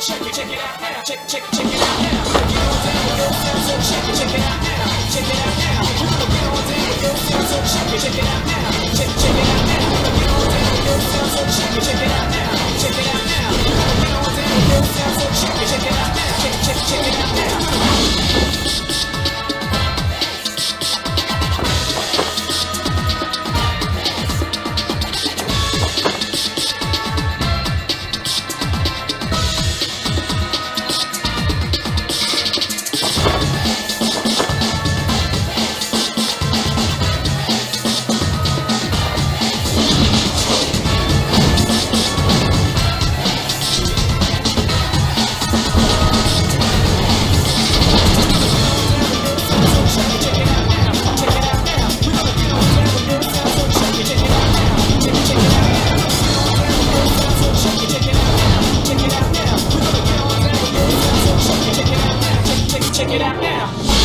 check it, check it out now. Check, check, check it out now. Get on down with your sound, so check it, check it out now. Check it out now. We're gonna get on down with your sound, so check it, check it out now. Check it out now.